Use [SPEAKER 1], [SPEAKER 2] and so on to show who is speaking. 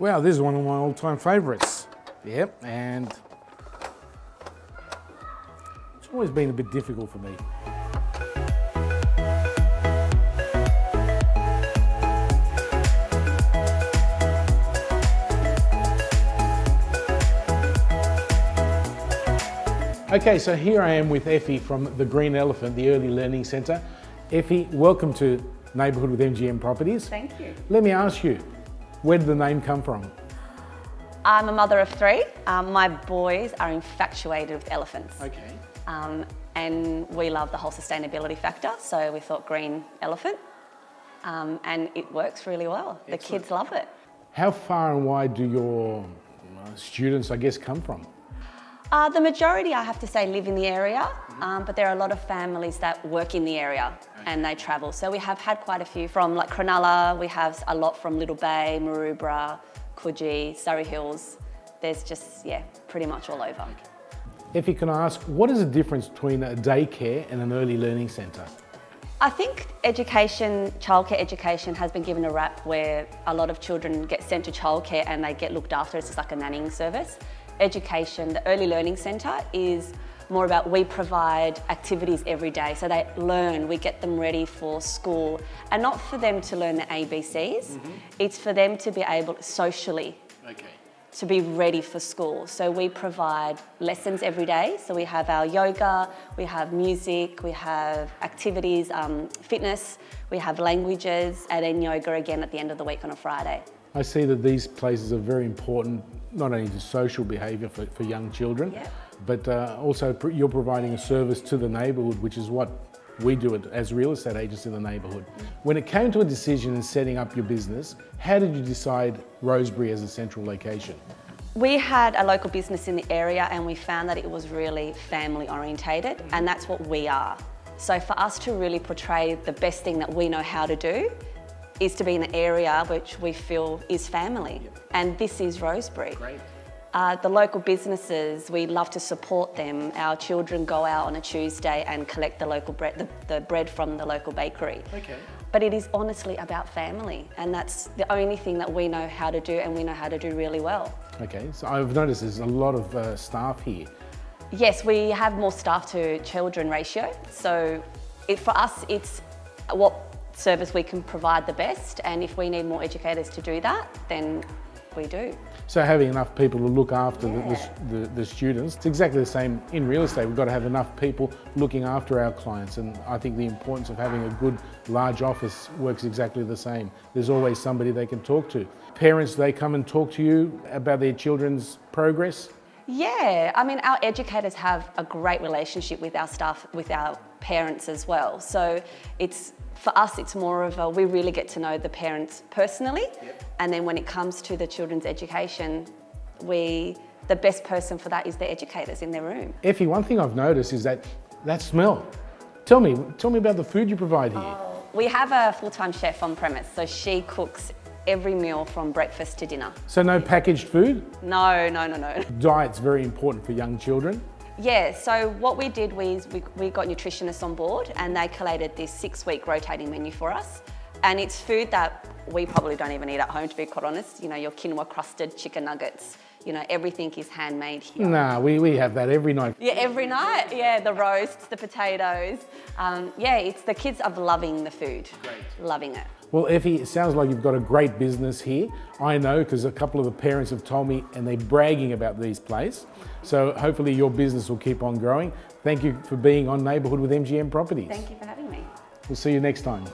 [SPEAKER 1] Wow, this is one of my all-time favourites. Yep, and it's always been a bit difficult for me. Okay, so here I am with Effie from the Green Elephant, the Early Learning Centre. Effie, welcome to Neighbourhood with MGM Properties.
[SPEAKER 2] Thank you.
[SPEAKER 1] Let me ask you, where did the name come from?
[SPEAKER 2] I'm a mother of three. Um, my boys are infatuated with elephants.
[SPEAKER 1] Okay.
[SPEAKER 2] Um, and we love the whole sustainability factor, so we thought green elephant. Um, and it works really well. The kids love it.
[SPEAKER 1] How far and wide do your uh, students, I guess, come from?
[SPEAKER 2] Uh, the majority, I have to say, live in the area, um, but there are a lot of families that work in the area and they travel. So we have had quite a few from like Cronulla, we have a lot from Little Bay, Maroubra, Coogee, Surry Hills. There's just, yeah, pretty much all over.
[SPEAKER 1] If you can ask, what is the difference between a daycare and an early learning centre?
[SPEAKER 2] I think education, childcare education has been given a rap where a lot of children get sent to childcare and they get looked after. It's just like a nannying service. Education, the early learning centre is more about we provide activities every day. So they learn, we get them ready for school and not for them to learn the ABCs. It's for them to be able socially
[SPEAKER 1] Okay.
[SPEAKER 2] to be ready for school. So we provide lessons every day. So we have our yoga, we have music, we have activities, um, fitness, we have languages, and then yoga again at the end of the week on a Friday.
[SPEAKER 1] I see that these places are very important, not only the social behaviour for, for young children,
[SPEAKER 2] Yeah.
[SPEAKER 1] but uh, also pr- you're providing a service to the neighbourhood, which is what we do it as real estate agents in the neighbourhood. When it came to a decision in setting up your business, how did you decide Rosebery as a central location?
[SPEAKER 2] We had a local business in the area and we found that it was really family orientated and that's what we are. So for us to really portray the best thing that we know how to do is to be in an area which we feel is family. And this is Rosebery.
[SPEAKER 1] Great.
[SPEAKER 2] Uh, the local businesses, we love to support them. Our children go out on a Tuesday and collect the local bread, the, the bread from the local bakery.
[SPEAKER 1] Okay.
[SPEAKER 2] But it is honestly about family, and that's the only thing that we know how to do, and we know how to do really well.
[SPEAKER 1] Okay, so I've noticed there's a lot of uh, staff here.
[SPEAKER 2] Yes, we have more staff to children ratio. So it, for us, it's what service we can provide the best. And if we need more educators to do that, then we do.
[SPEAKER 1] So having enough people to look after the, the, the, the students, it's exactly the same in real estate. We've got to have enough people looking after our clients. And I think the importance of having a good large office works exactly the same. There's always somebody they can talk to. Parents, they come and talk to you about their children's progress.
[SPEAKER 2] Yeah, I mean, our educators have a great relationship with our staff, with our parents as well. So it's for us, it's more of a we really get to know the parents personally, and then when it comes to the children's education, we the best person for that is the educators in their room.
[SPEAKER 1] Effie, one thing I've noticed is that that smell. Tell me, tell me about the food you provide here.
[SPEAKER 2] Oh, we have a full-time chef on premise, so she cooks every meal from breakfast to dinner.
[SPEAKER 1] So no packaged food.
[SPEAKER 2] No, no, no, no.
[SPEAKER 1] Diet's very important for young children.
[SPEAKER 2] Yeah, so what we did was we, we got nutritionists on board and they collated this six week rotating menu for us. And it's food that we probably don't even eat at home, to be quite honest. You know, your quinoa crusted chicken nuggets, you know, everything is handmade here.
[SPEAKER 1] Nah, we, we have that every night.
[SPEAKER 2] Yeah, every night. Yeah, the roasts, the potatoes. Um, yeah, it's the kids are loving the food. Great. Loving it.
[SPEAKER 1] Well, Effie, it sounds like you've got a great business here. I know because a couple of the parents have told me and they're bragging about these places. So hopefully your business will keep on growing. Thank you for being on Neighbourhood with MGM Properties.
[SPEAKER 2] Thank you for having me.
[SPEAKER 1] We'll see you next time.